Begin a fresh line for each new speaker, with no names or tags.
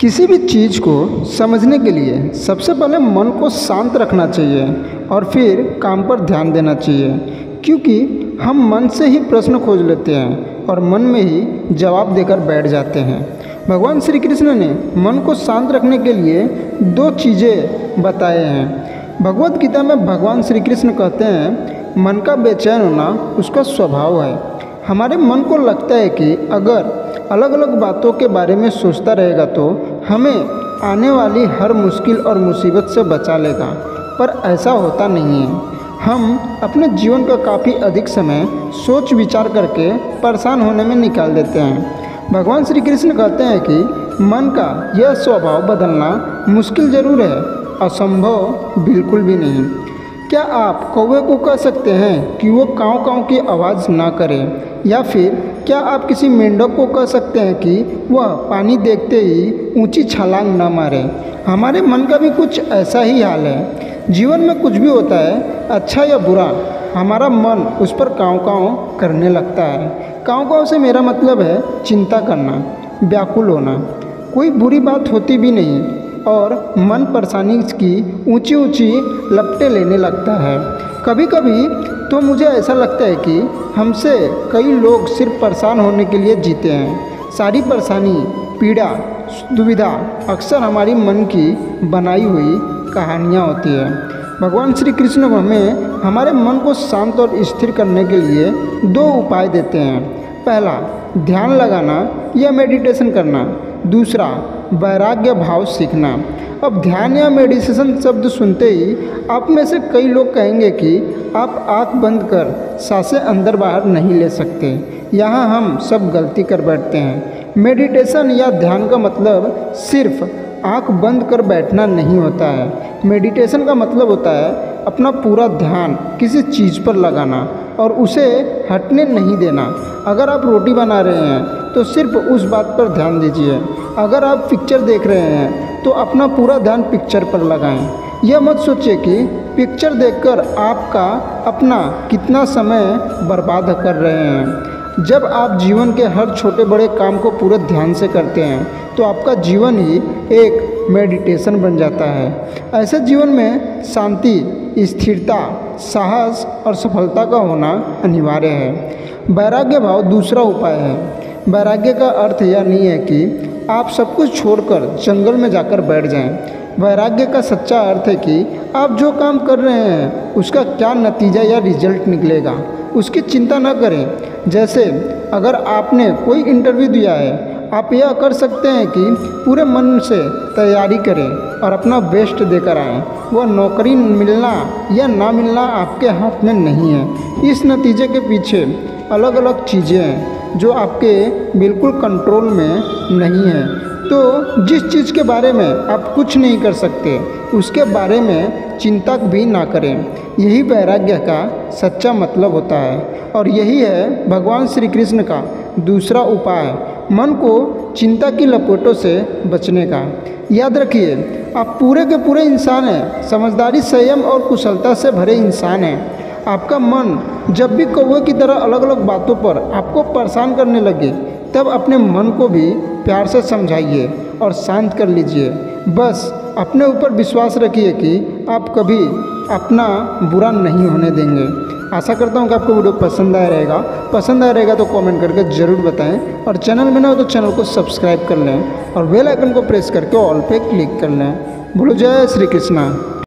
किसी भी चीज़ को समझने के लिए सबसे पहले मन को शांत रखना चाहिए और फिर काम पर ध्यान देना चाहिए, क्योंकि हम मन से ही प्रश्न खोज लेते हैं और मन में ही जवाब देकर बैठ जाते हैं। भगवान श्री कृष्ण ने मन को शांत रखने के लिए दो चीज़ें बताए हैं। भगवत गीता में भगवान श्री कृष्ण कहते हैं, मन का बेचैन होना उसका स्वभाव है। हमारे मन को लगता है कि अगर अलग अलग बातों के बारे में सोचता रहेगा तो हमें आने वाली हर मुश्किल और मुसीबत से बचा लेगा। पर ऐसा होता नहीं है। हम अपने जीवन का काफ़ी अधिक समय सोच विचार करके परेशान होने में निकाल देते हैं। भगवान श्री कृष्ण कहते हैं कि मन का यह स्वभाव बदलना मुश्किल ज़रूर है। असंभव बिल्कुल भी नहीं। क्या आप कौवे को कह सकते हैं कि वो काँव काँव की आवाज़ ना करें? या फिर, क्या आप किसी मेंढक को कह सकते हैं कि वह पानी देखते ही ऊँची छलांग न मारे? हमारे मन का भी कुछ ऐसा ही हाल है। जीवन में कुछ भी होता है अच्छा या बुरा, हमारा मन उस पर काँव काँव करने लगता है। काँव काँव से मेरा मतलब है चिंता करना, व्याकुल होना। कोई बुरी बात होती भी नहीं। और मन परेशानी की ऊँची ऊँची लपटें लेने लगता है। कभी कभी तो मुझे ऐसा लगता है कि हमसे कई लोग सिर्फ़ परेशान होने के लिए जीते हैं। सारी परेशानी, पीड़ा, दुविधा अक्सर हमारी मन की बनाई हुई कहानियाँ होती है। भगवान श्री कृष्ण हमें, हमारे मन को शांत और स्थिर करने के लिए दो उपाय देते हैं। पहला, ध्यान लगाना या मेडिटेशन करना। दूसरा वैराग्य भाव सीखना। अब ध्यान या मेडिटेशन शब्द सुनते ही आप में से कई लोग कहेंगे कि आप आँख बंद कर साँसें अंदर बाहर नहीं ले सकते। यहाँ हम सब गलती कर बैठते हैं। मेडिटेशन या ध्यान का मतलब सिर्फ़ आँख बंद कर बैठना नहीं होता है। मेडिटेशन का मतलब होता है अपना पूरा ध्यान किसी चीज़ पर लगाना और उसे हटने नहीं देना। अगर आप रोटी बना रहे हैं तो सिर्फ़ उस बात पर ध्यान दीजिए। अगर आप पिक्चर देख रहे हैं तो अपना पूरा ध्यान पिक्चर पर लगाएँ। यह मत सोचिए कि पिक्चर देखकर आपका अपना कितना समय बर्बाद कर रहे हैं। जब आप जीवन के हर छोटे बड़े काम को पूरे ध्यान से करते हैं तो आपका जीवन ही एक मेडिटेशन बन जाता है। ऐसे जीवन में शांति, स्थिरता, साहस और सफलता का होना अनिवार्य है। वैराग्य भाव दूसरा उपाय है। वैराग्य का अर्थ यह नहीं है कि आप सब कुछ छोड़कर जंगल में जाकर बैठ जाएँ। वैराग्य का सच्चा अर्थ है कि आप जो काम कर रहे हैं, उसका क्या नतीजा या रिज़ल्ट निकलेगा? उसकी चिंता न करें। जैसे अगर आपने कोई इंटरव्यू दिया है, आप यह कर सकते हैं कि पूरे मन से तैयारी करें और अपना बेस्ट देकर आएँ। वह नौकरी मिलना या ना मिलना आपके हाथ में नहीं है। इस नतीजे के पीछे अलग अलग चीज़ें हैं, जो आपके बिल्कुल कंट्रोल में नहीं है। तो जिस चीज़ के बारे में आप कुछ नहीं कर सकते, उसके बारे में चिंता भी ना करें। यही वैराग्य का सच्चा मतलब होता है। और यही है भगवान श्री कृष्ण का दूसरा उपाय, मन को चिंता की लपेटों से बचने का। याद रखिए, आप पूरे के पूरे इंसान हैं, समझदारी संयम और कुशलता से भरे इंसान हैं। आपका मन जब भी कौवे की तरह अलग अलग बातों पर आपको परेशान करने लगे, तब अपने मन को भी प्यार से समझाइए और शांत कर लीजिए। बस अपने ऊपर विश्वास रखिए कि आप कभी अपना बुरा नहीं होने देंगे। आशा करता हूँ कि आपको वीडियो पसंद आया रहेगा। पसंद आया रहेगा तो कमेंट करके ज़रूर बताएँ और चैनल में ना हो तो चैनल को सब्सक्राइब कर लें और बेल आइकन को प्रेस करके ऑल पे क्लिक कर लें। बोलो जय श्री कृष्णा।